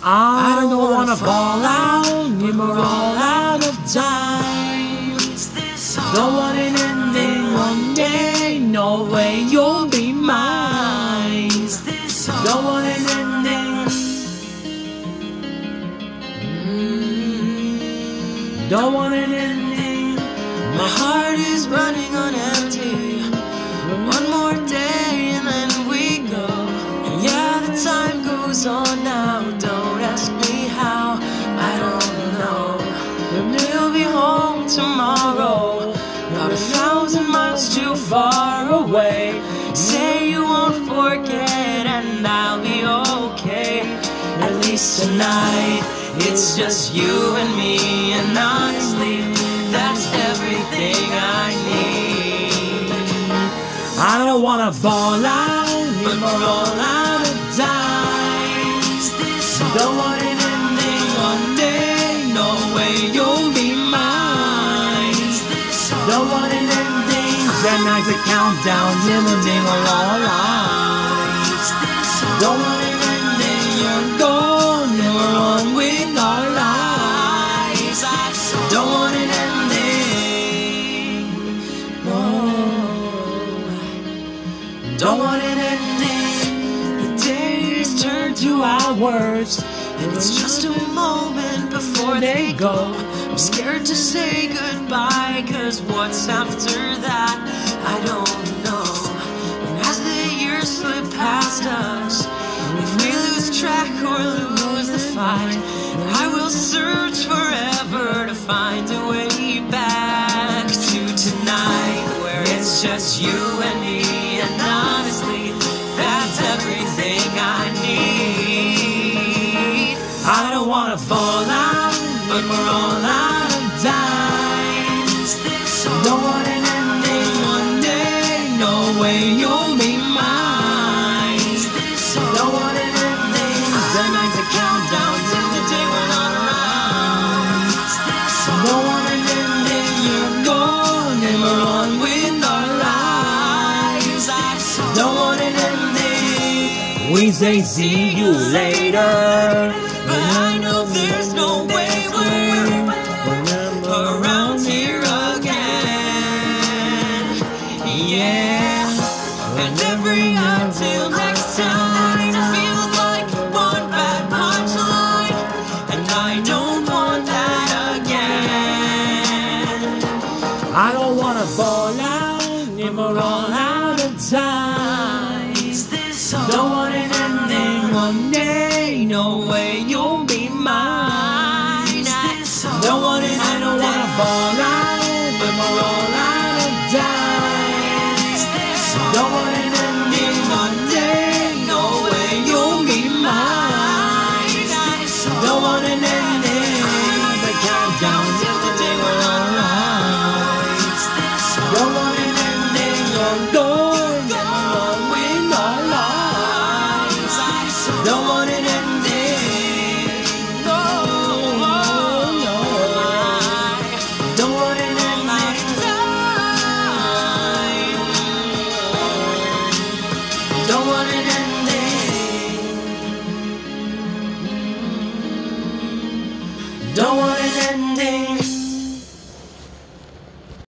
I don't wanna fall out, we're all out of time. Don't want an ending one day, no way you'll be mine. Don't want an ending. Don't want an ending. My heart is running away. Say you won't forget, and I'll be okay. At least tonight, it's just you and me. And honestly, that's everything I need. I don't wanna fall out, we're all out of time. Don't nights a countdown, limiting all our lives. Don't want an ending, you're gone, we're on with our lives. Don't want an ending, no. Don't want an ending. The days turn to hours, And it's just a moment before they go. I'm scared to say goodbye, cause what's after that? I don't know. And as the years slip past us, if we lose track or lose the fight, I will search forever to find a way back to tonight where it's just you and me. And honestly, that's everything I need. I don't wanna fall out, but we're all out of time. Don't want way you'll be mine. Don't want an ending, the night's a countdown till the day we're not around. Don't want an ending, you're gone, and we're on with our lives. Don't want an ending. We say see you later, But I know there's no way I don't wanna fall out, and we're all out of time. Is this all? Don't want an ending one day, no way you'll be mine. Don't want it, I don't wanna fall out, but we're all out of time. Don't want Don't want an ending, no, no. Don't want an ending, don't want an ending. Don't want an ending.